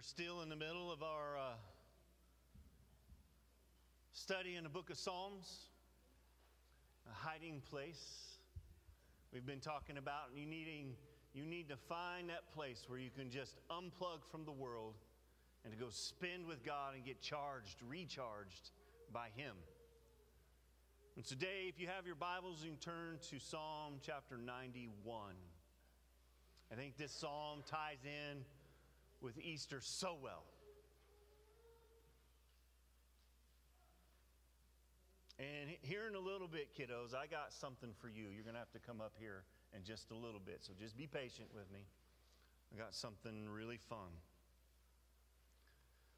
We're still in the middle of our uh, study in the book of Psalms, a hiding place. We've been talking about you needing you need to find that place where you can just unplug from the world and to go spend with God and get charged, recharged by Him. And today, if you have your Bibles, you can turn to Psalm chapter 91. I think this psalm ties in with Easter so well. And here in a little bit, kiddos, I got something for you. You're going to have to come up here in just a little bit. So just be patient with me. I got something really fun.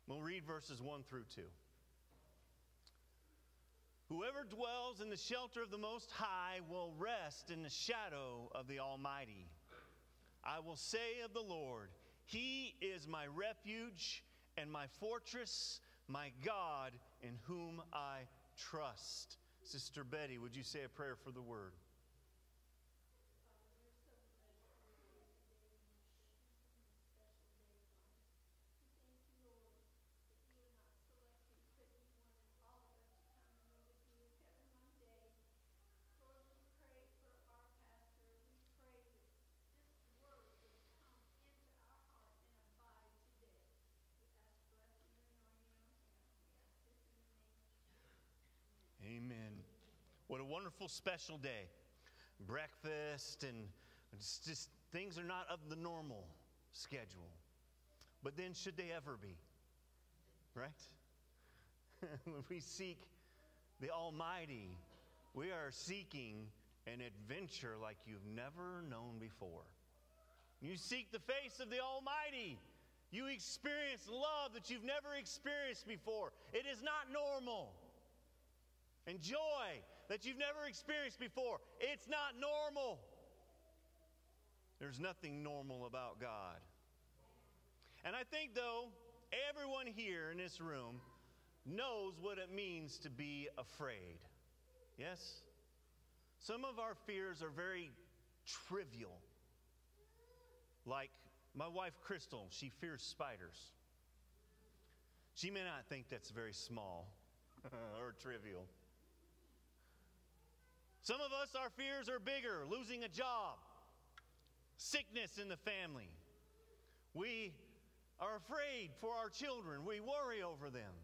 We'll read verses 1 through 2. Whoever dwells in the shelter of the Most High will rest in the shadow of the Almighty. I will say of the Lord, He is my refuge and my fortress, my God in whom I trust. Sister Betty, would you say a prayer for the word? What a wonderful special day. Breakfast and just, just things are not of the normal schedule. But then, should they ever be? Right? when we seek the Almighty, we are seeking an adventure like you've never known before. You seek the face of the Almighty. You experience love that you've never experienced before. It is not normal. And joy that you've never experienced before. It's not normal. There's nothing normal about God. And I think, though, everyone here in this room knows what it means to be afraid. Yes? Some of our fears are very trivial. Like my wife, Crystal, she fears spiders. She may not think that's very small or trivial. Some of us, our fears are bigger losing a job, sickness in the family. We are afraid for our children, we worry over them.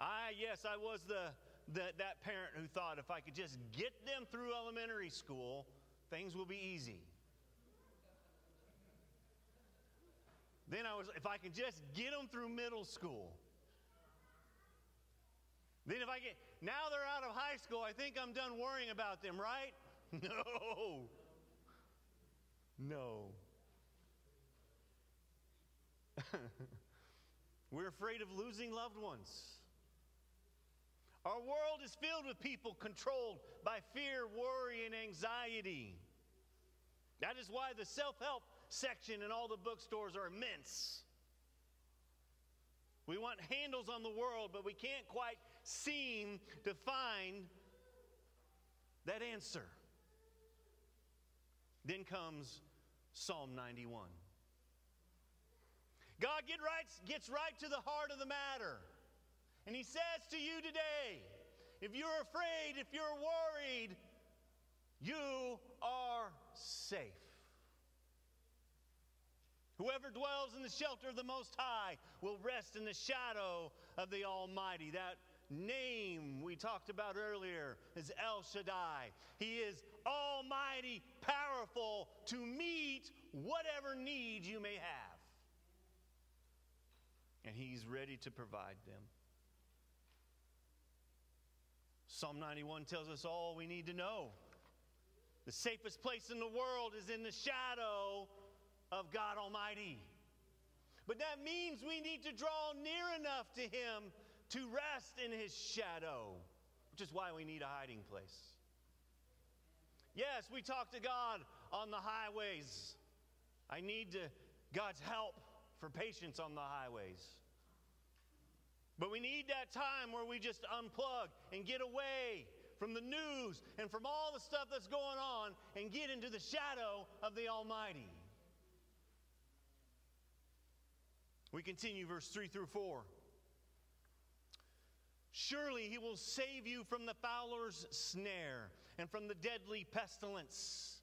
I, yes, I was the, the, that parent who thought if I could just get them through elementary school, things will be easy. Then I was, if I can just get them through middle school. Then if I get, now they're out of high school. I think I'm done worrying about them, right? No. No. We're afraid of losing loved ones. Our world is filled with people controlled by fear, worry, and anxiety. That is why the self help section in all the bookstores are immense. We want handles on the world, but we can't quite seem to find that answer. Then comes Psalm 91. God get right, gets right to the heart of the matter. And He says to you today if you're afraid, if you're worried, you are safe. Whoever dwells in the shelter of the Most High will rest in the shadow of the Almighty. That name we talked about earlier is El Shaddai. He is almighty, powerful to meet whatever need you may have. And He's ready to provide them. Psalm 91 tells us all we need to know. The safest place in the world is in the shadow of God Almighty. But that means we need to draw near enough to Him to rest in his shadow, which is why we need a hiding place. Yes, we talk to God on the highways. I need to, God's help for patience on the highways. But we need that time where we just unplug and get away from the news and from all the stuff that's going on and get into the shadow of the Almighty. We continue verse 3 through 4. Surely he will save you from the fowler's snare and from the deadly pestilence.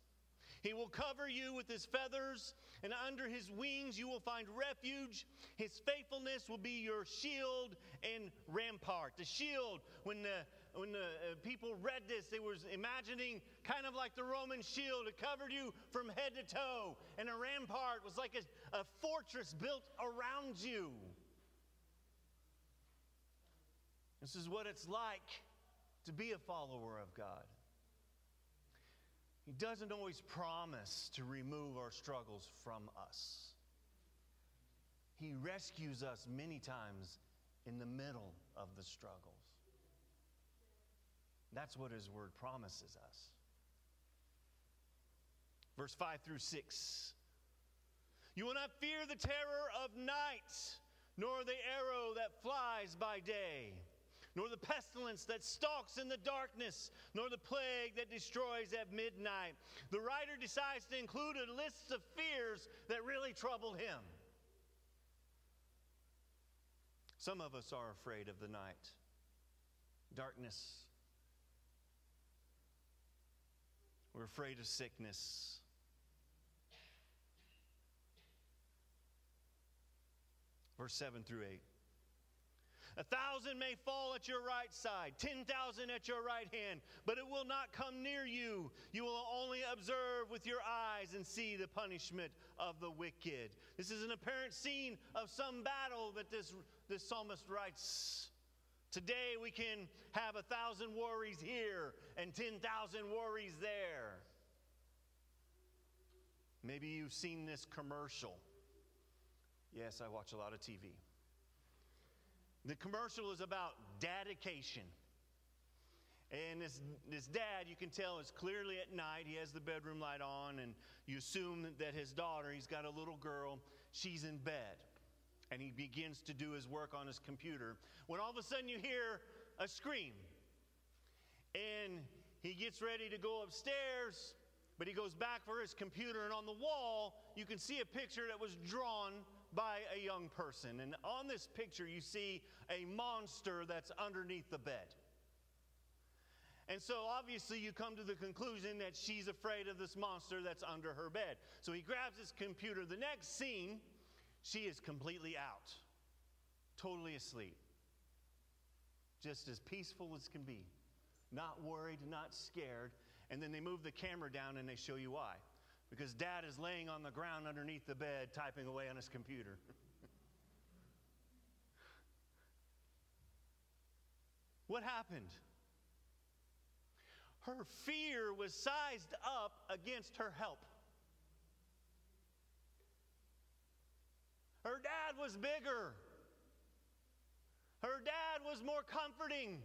He will cover you with his feathers, and under his wings you will find refuge. His faithfulness will be your shield and rampart. The shield, when the when the uh, people read this, they was imagining kind of like the Roman shield. It covered you from head to toe, and a rampart was like a, a fortress built around you. This is what it's like to be a follower of God. He doesn't always promise to remove our struggles from us. He rescues us many times in the middle of the struggles. That's what His Word promises us. Verse 5 through 6. You will not fear the terror of night, nor the arrow that flies by day nor the pestilence that stalks in the darkness, nor the plague that destroys at midnight. The writer decides to include a list of fears that really troubled him. Some of us are afraid of the night, darkness. We're afraid of sickness. Verse 7 through 8. A thousand may fall at your right side, 10,000 at your right hand, but it will not come near you. You will only observe with your eyes and see the punishment of the wicked. This is an apparent scene of some battle that this, this psalmist writes. Today we can have a thousand worries here and 10,000 worries there. Maybe you've seen this commercial. Yes, I watch a lot of TV. The commercial is about dedication. And this, this dad, you can tell, is clearly at night. He has the bedroom light on, and you assume that his daughter, he's got a little girl, she's in bed. And he begins to do his work on his computer. When all of a sudden you hear a scream, and he gets ready to go upstairs, but he goes back for his computer, and on the wall, you can see a picture that was drawn by a young person. And on this picture, you see a monster that's underneath the bed. And so obviously, you come to the conclusion that she's afraid of this monster that's under her bed. So he grabs his computer. The next scene, she is completely out, totally asleep, just as peaceful as can be, not worried, not scared. And then they move the camera down and they show you why because dad is laying on the ground underneath the bed typing away on his computer. what happened? Her fear was sized up against her help. Her dad was bigger. Her dad was more comforting.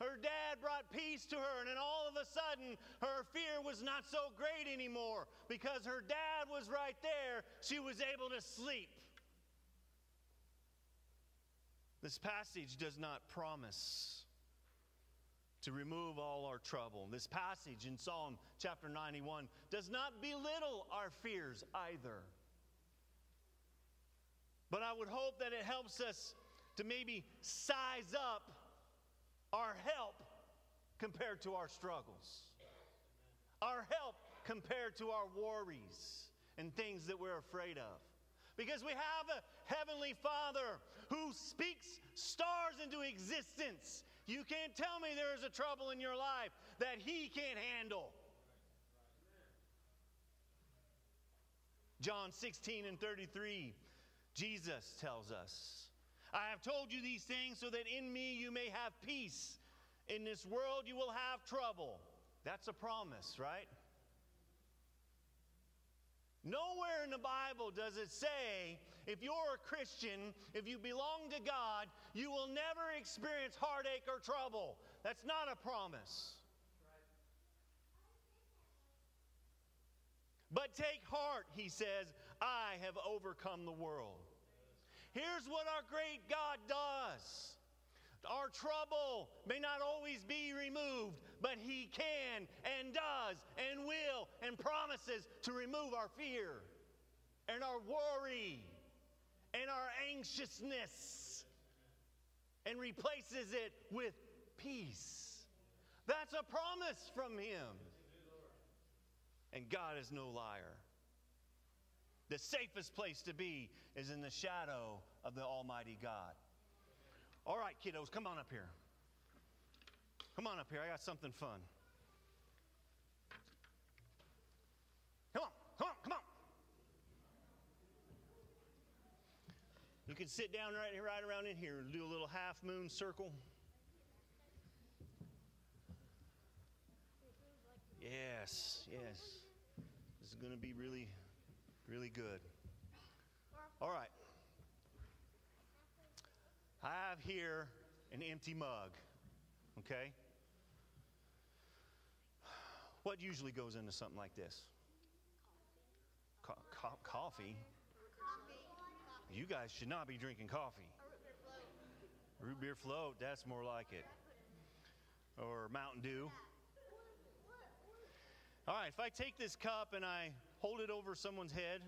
Her dad brought peace to her, and then all of a sudden, her fear was not so great anymore because her dad was right there. She was able to sleep. This passage does not promise to remove all our trouble. This passage in Psalm chapter 91 does not belittle our fears either. But I would hope that it helps us to maybe size up our help compared to our struggles, our help compared to our worries and things that we're afraid of. Because we have a heavenly Father who speaks stars into existence. You can't tell me there is a trouble in your life that He can't handle. John 16 and 33, Jesus tells us I have told you these things so that in me you may have peace. In this world you will have trouble. That's a promise, right? Nowhere in the Bible does it say if you're a Christian, if you belong to God, you will never experience heartache or trouble. That's not a promise. But take heart, he says, I have overcome the world. Here's what our great God does. Our trouble may not always be removed, but He can and does and will and promises to remove our fear and our worry and our anxiousness and replaces it with peace. That's a promise from Him. And God is no liar. The safest place to be is in the shadow of the Almighty God. All right, kiddos, come on up here. Come on up here. I got something fun. Come on, come on, come on. You can sit down right, here, right around in here and do a little half moon circle. Yes, yes. This is going to be really, really good. All right. I have here an empty mug, okay? What usually goes into something like this? Co- co- coffee. You guys should not be drinking coffee. Root beer float, that's more like it. Or Mountain Dew. All right, if I take this cup and I hold it over someone's head,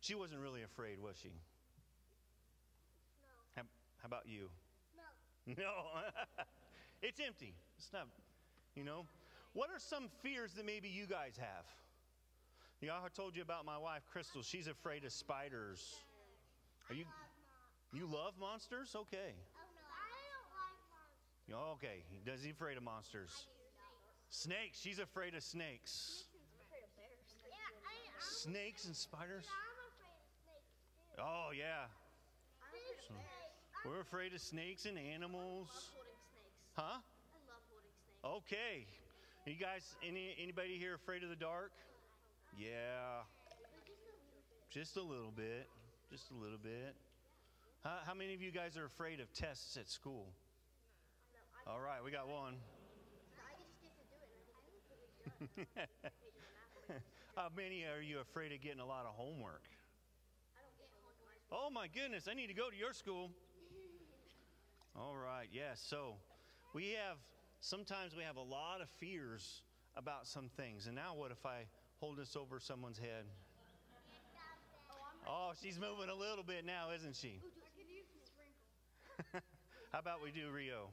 she wasn't really afraid, was she? How, how about you? No. No. it's empty. It's not, you know. What are some fears that maybe you guys have? You know, I told you about my wife, Crystal. She's afraid of spiders. Are you? You love monsters? Okay. Oh, no, I don't like monsters. Oh, okay. Does he afraid of monsters? Snakes. She's afraid of snakes. Snakes and spiders. Oh yeah. So, we're afraid of snakes and animals. Huh? Okay. You guys, any anybody here afraid of the dark? Yeah. Just a little bit. Just a little bit. How, how many of you guys are afraid of tests at school? All right, we got one. How many are you afraid of getting a lot of homework? Oh my goodness, I need to go to your school. All right, yes. So we have, sometimes we have a lot of fears about some things. And now what if I hold this over someone's head? Oh, she's moving a little bit now, isn't she? How about we do Rio?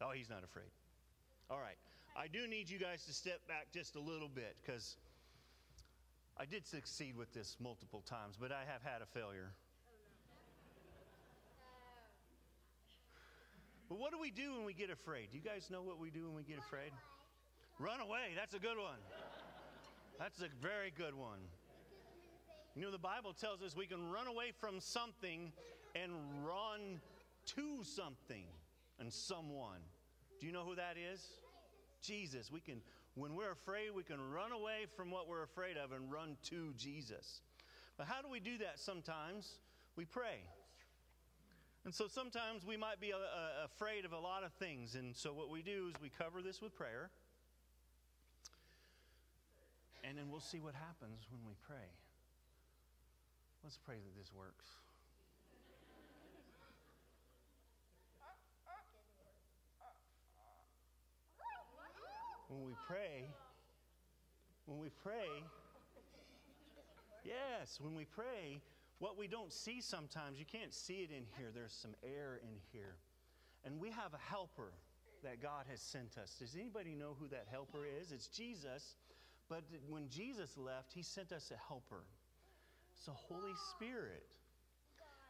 Oh, he's not afraid. All right. I do need you guys to step back just a little bit because I did succeed with this multiple times, but I have had a failure. Oh, but what do we do when we get afraid? Do you guys know what we do when we get afraid? Run away. That's a good one. That's a very good one. You know, the Bible tells us we can run away from something and run to something and someone. Do you know who that is? Jesus. We can, when we're afraid, we can run away from what we're afraid of and run to Jesus. But how do we do that sometimes? We pray. And so sometimes we might be uh, uh, afraid of a lot of things. And so what we do is we cover this with prayer. And then we'll see what happens when we pray. Let's pray that this works. When we pray, when we pray, yes, when we pray, what we don't see sometimes, you can't see it in here. There's some air in here. And we have a helper that God has sent us. Does anybody know who that helper is? It's Jesus. But when Jesus left, he sent us a helper. It's the Holy Spirit.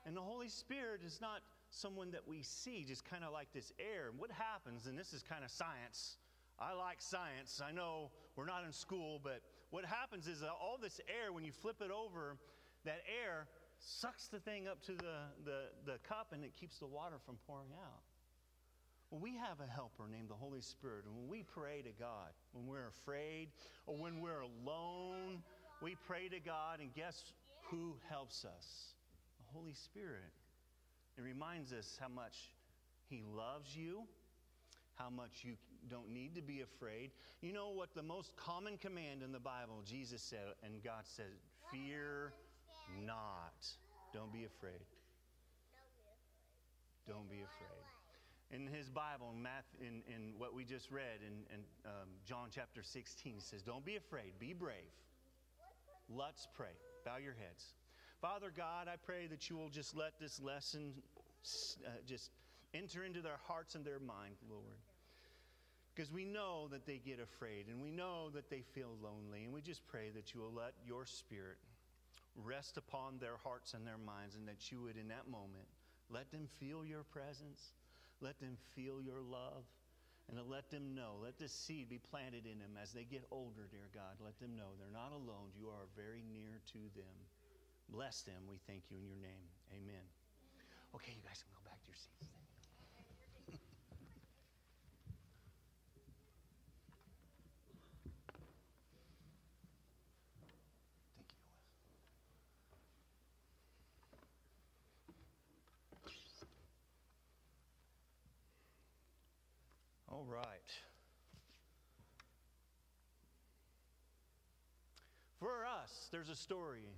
And the Holy Spirit is not someone that we see, just kind of like this air. What happens, and this is kind of science. I like science. I know we're not in school, but what happens is uh, all this air, when you flip it over, that air sucks the thing up to the, the, the cup and it keeps the water from pouring out. Well, we have a helper named the Holy Spirit. And when we pray to God, when we're afraid or when we're alone, we pray to God, and guess who helps us? The Holy Spirit. It reminds us how much He loves you, how much you don't need to be afraid. You know what the most common command in the Bible, Jesus said, and God said, Fear not. Don't be afraid. Don't be afraid. In his Bible, in, Math, in, in what we just read in, in um, John chapter 16, he says, Don't be afraid, be brave. Let's pray. Bow your heads. Father God, I pray that you will just let this lesson uh, just enter into their hearts and their mind, Lord. Because we know that they get afraid and we know that they feel lonely. And we just pray that you will let your spirit rest upon their hearts and their minds and that you would, in that moment, let them feel your presence, let them feel your love, and let them know, let this seed be planted in them as they get older, dear God. Let them know they're not alone. You are very near to them. Bless them, we thank you in your name. Amen. Okay, you guys can go back to your seats. All right. For us, there's a story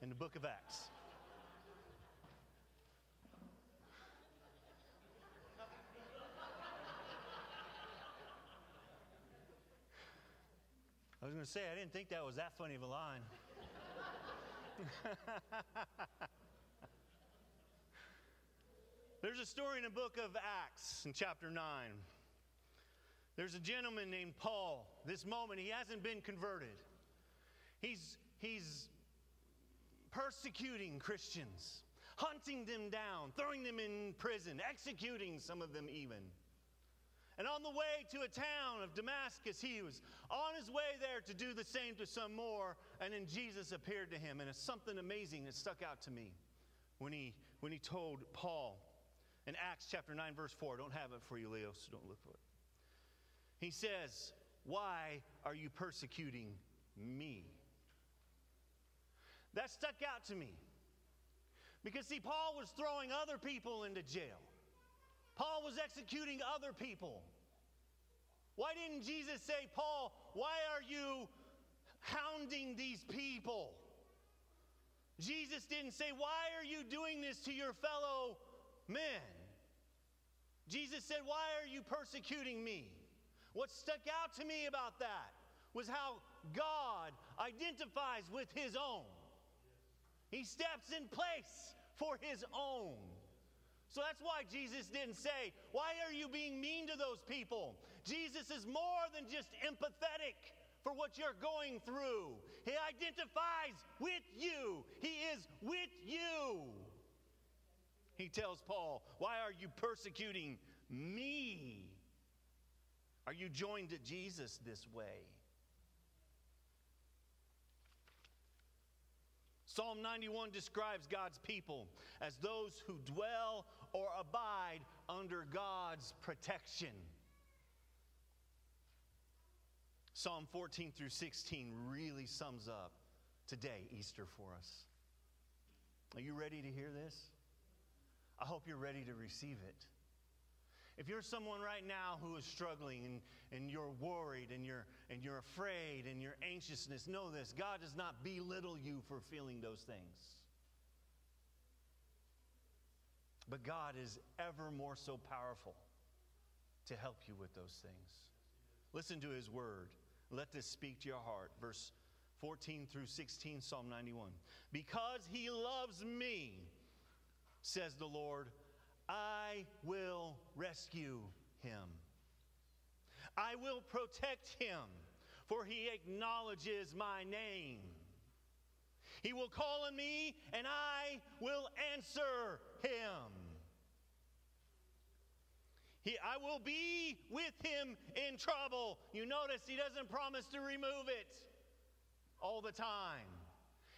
in the book of Acts. I was going to say, I didn't think that was that funny of a line. There's a story in the book of Acts in chapter 9. There's a gentleman named Paul. This moment, he hasn't been converted. He's, he's persecuting Christians, hunting them down, throwing them in prison, executing some of them even. And on the way to a town of Damascus, he was on his way there to do the same to some more. And then Jesus appeared to him. And it's something amazing that stuck out to me when he, when he told Paul, in Acts chapter 9, verse 4. Don't have it for you, Leo, so don't look for it. He says, Why are you persecuting me? That stuck out to me. Because, see, Paul was throwing other people into jail, Paul was executing other people. Why didn't Jesus say, Paul, why are you hounding these people? Jesus didn't say, Why are you doing this to your fellow men. Jesus said, Why are you persecuting me? What stuck out to me about that was how God identifies with his own. He steps in place for his own. So that's why Jesus didn't say, Why are you being mean to those people? Jesus is more than just empathetic for what you're going through. He identifies with you, He is with you. He tells Paul, Why are you persecuting me? Are you joined to Jesus this way? Psalm 91 describes God's people as those who dwell or abide under God's protection. Psalm 14 through 16 really sums up today, Easter, for us. Are you ready to hear this? I hope you're ready to receive it. If you're someone right now who is struggling and, and you're worried and you're, and you're afraid and you're anxiousness, know this God does not belittle you for feeling those things. But God is ever more so powerful to help you with those things. Listen to his word. Let this speak to your heart. Verse 14 through 16, Psalm 91. Because he loves me says the Lord, I will rescue him. I will protect him, for he acknowledges my name. He will call on me, and I will answer him. He, I will be with him in trouble. You notice he doesn't promise to remove it all the time.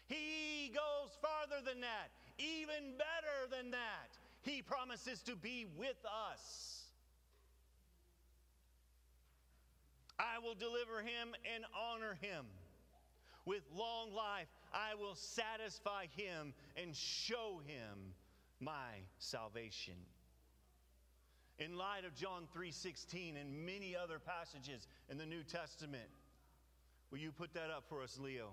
He goes farther than that. Even better than that, He promises to be with us. I will deliver him and honor him. With long life, I will satisfy him and show him my salvation. In light of John 3:16 and many other passages in the New Testament, will you put that up for us, Leo?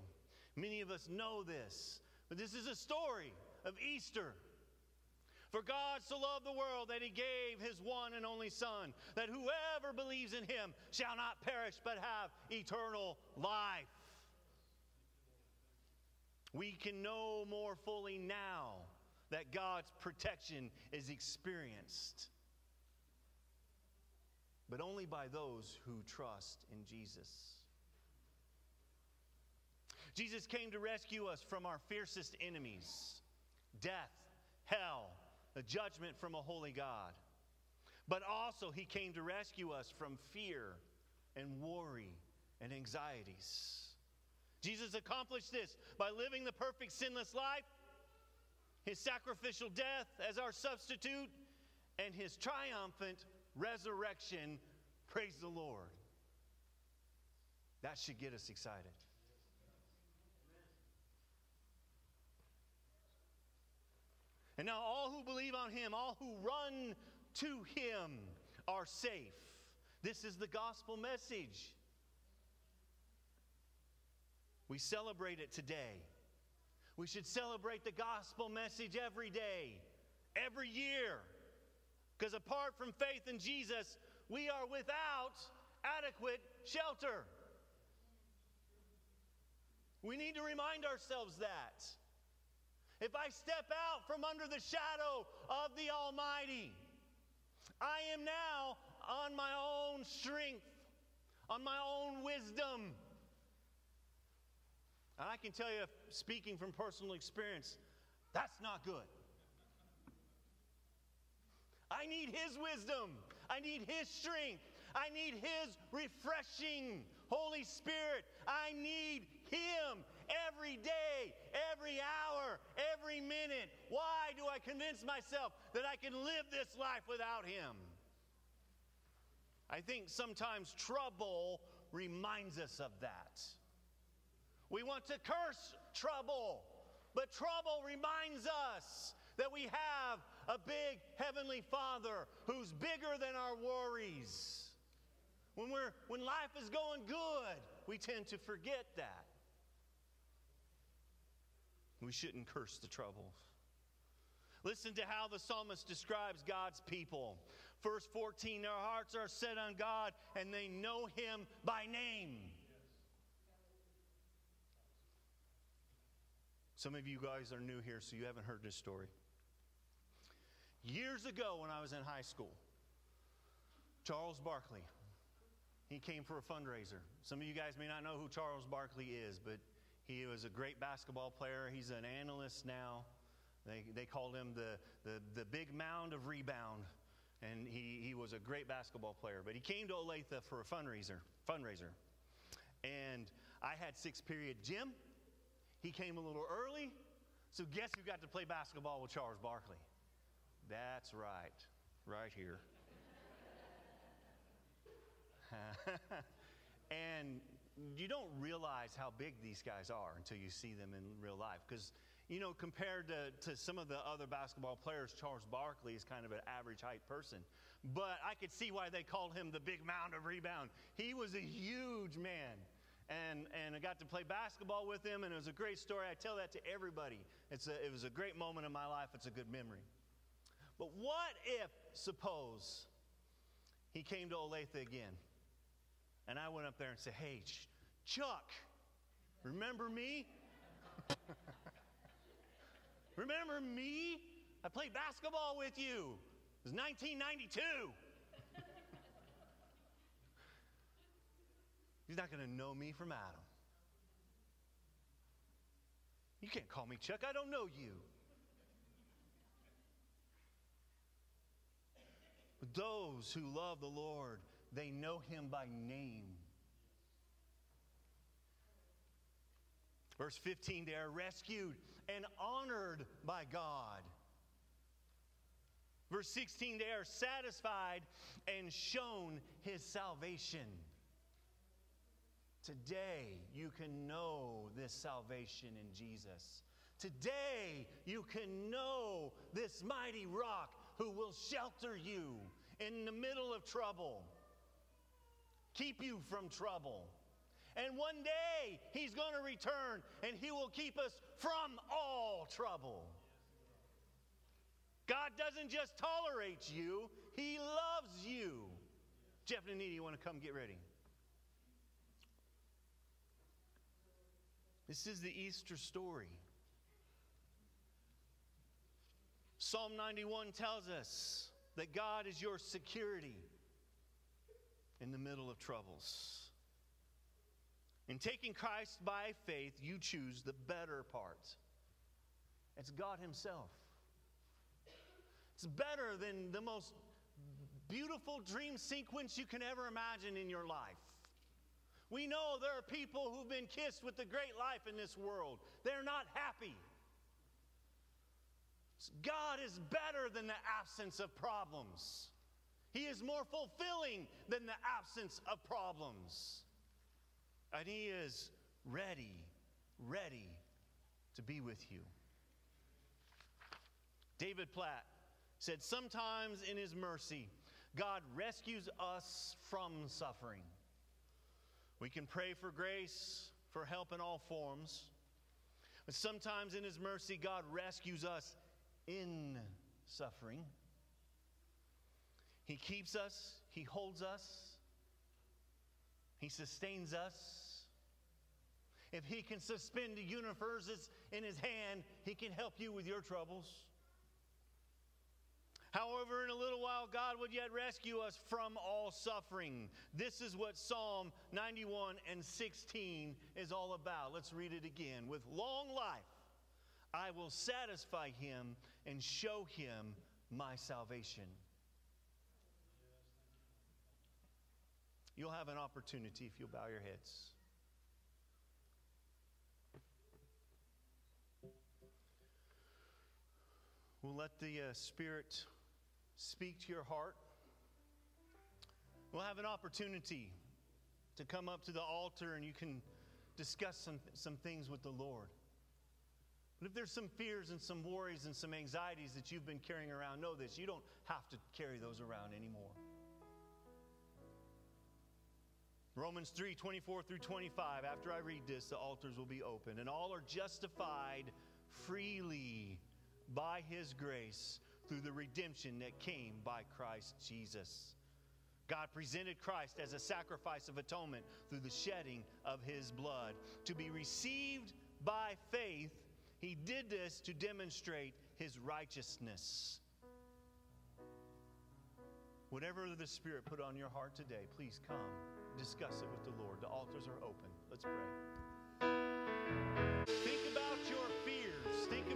Many of us know this, but this is a story of Easter. For God so loved the world that he gave his one and only Son, that whoever believes in him shall not perish but have eternal life. We can know more fully now that God's protection is experienced, but only by those who trust in Jesus. Jesus came to rescue us from our fiercest enemies death, hell, the judgment from a holy God. But also, He came to rescue us from fear and worry and anxieties. Jesus accomplished this by living the perfect sinless life, His sacrificial death as our substitute, and His triumphant resurrection. Praise the Lord. That should get us excited. And now, all who believe on him, all who run to him, are safe. This is the gospel message. We celebrate it today. We should celebrate the gospel message every day, every year. Because apart from faith in Jesus, we are without adequate shelter. We need to remind ourselves that. If I step out from under the shadow of the Almighty, I am now on my own strength, on my own wisdom. And I can tell you, speaking from personal experience, that's not good. I need His wisdom. I need His strength. I need His refreshing Holy Spirit. I need Him every day, every hour, every minute. Why do I convince myself that I can live this life without Him? I think sometimes trouble reminds us of that. We want to curse trouble, but trouble reminds us that we have a big heavenly Father who's bigger than our worries. When, we're, when life is going good, we tend to forget that. We shouldn't curse the troubles. Listen to how the psalmist describes God's people. Verse 14 Their hearts are set on God, and they know him by name. Some of you guys are new here, so you haven't heard this story. Years ago, when I was in high school, Charles Barkley, he came for a fundraiser. Some of you guys may not know who Charles Barkley is, but he was a great basketball player. He's an analyst now. They, they called him the, the, the big mound of rebound. And he, he was a great basketball player. But he came to Olathe for a fundraiser. fundraiser. And I had six period gym. He came a little early. So guess who got to play basketball with Charles Barkley? That's right, right here. and you don't realize how big these guys are until you see them in real life. Because, you know, compared to, to some of the other basketball players, Charles Barkley is kind of an average height person. But I could see why they called him the big mound of rebound. He was a huge man. And, and I got to play basketball with him, and it was a great story. I tell that to everybody. It's a, it was a great moment in my life. It's a good memory. But what if, suppose, he came to Olathe again? And I went up there and said, Hey, Chuck, remember me? remember me? I played basketball with you. It was 1992. He's not going to know me from Adam. You can't call me Chuck. I don't know you. But those who love the Lord they know him by name. Verse 15, they are rescued and honored by God. Verse 16, they are satisfied and shown his salvation. Today, you can know this salvation in Jesus. Today, you can know this mighty rock who will shelter you in the middle of trouble keep you from trouble. And one day he's going to return and he will keep us from all trouble. God doesn't just tolerate you, he loves you. Jeff and Anita, you want to come get ready? This is the Easter story. Psalm 91 tells us that God is your security in the middle of troubles. In taking Christ by faith, you choose the better part. It's God Himself. It's better than the most beautiful dream sequence you can ever imagine in your life. We know there are people who've been kissed with the great life in this world. They're not happy. God is better than the absence of problems. He is more fulfilling than the absence of problems. And He is ready, ready to be with you. David Platt said, Sometimes in His mercy, God rescues us from suffering. We can pray for grace, for help in all forms. But sometimes in His mercy, God rescues us in suffering. He keeps us, He holds us, He sustains us. If He can suspend the universe in His hand, He can help you with your troubles. However, in a little while, God would yet rescue us from all suffering. This is what Psalm 91 and 16 is all about. Let's read it again. With long life, I will satisfy him and show him my salvation. You'll have an opportunity if you'll bow your heads. We'll let the uh, Spirit speak to your heart. We'll have an opportunity to come up to the altar and you can discuss some, some things with the Lord. But if there's some fears and some worries and some anxieties that you've been carrying around, know this you don't have to carry those around anymore. Romans 3 24 through 25. After I read this, the altars will be open, and all are justified freely by his grace through the redemption that came by Christ Jesus. God presented Christ as a sacrifice of atonement through the shedding of his blood. To be received by faith, he did this to demonstrate his righteousness. Whatever the Spirit put on your heart today, please come discuss it with the Lord. The altars are open. Let's pray.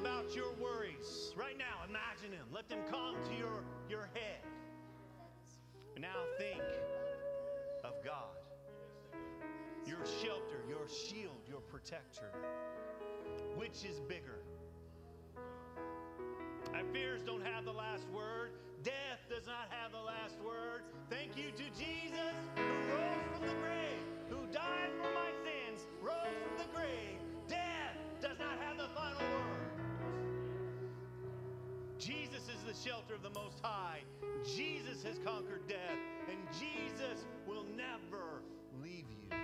About your worries. Right now, imagine them. Let them come to your, your head. Now think of God. Your shelter, your shield, your protector. Which is bigger? Our fears don't have the last word. Death does not have the last word. Thank you to Jesus who rose from the grave, who died for my sins, rose the shelter of the Most High. Jesus has conquered death, and Jesus will never leave you.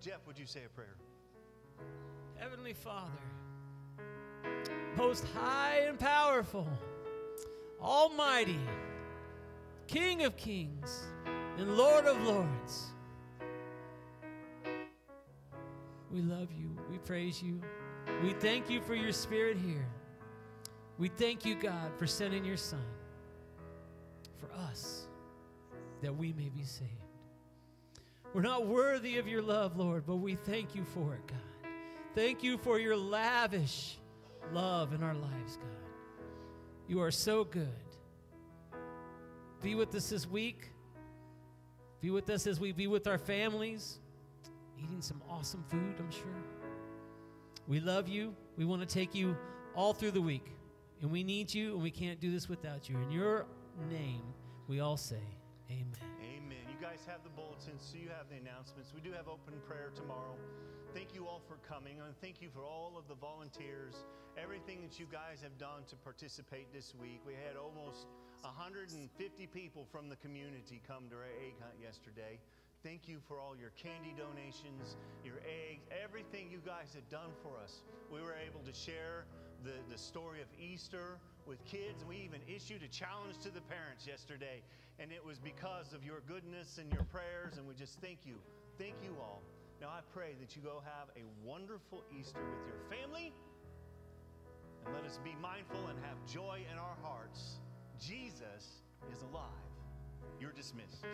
Jeff, would you say a prayer? Heavenly Father, most high and powerful, almighty, King of kings, and Lord of lords. We love you. We praise you. We thank you for your spirit here. We thank you, God, for sending your Son for us that we may be saved. We're not worthy of your love, Lord, but we thank you for it, God. Thank you for your lavish love in our lives, God. You are so good. Be with us this week. Be with us as we be with our families, eating some awesome food, I'm sure. We love you. We want to take you all through the week. And we need you, and we can't do this without you. In your name, we all say, Amen. Amen. You guys have the bulletins, so you have the announcements. We do have open prayer tomorrow. Thank you all for coming, and thank you for all of the volunteers, everything that you guys have done to participate this week. We had almost 150 people from the community come to our egg hunt yesterday. Thank you for all your candy donations, your eggs, everything you guys have done for us. We were able to share the, the story of Easter with kids, we even issued a challenge to the parents yesterday. and it was because of your goodness and your prayers, and we just thank you. Thank you all. Now I pray that you go have a wonderful Easter with your family, and let us be mindful and have joy in our hearts. Jesus is alive. You're dismissed.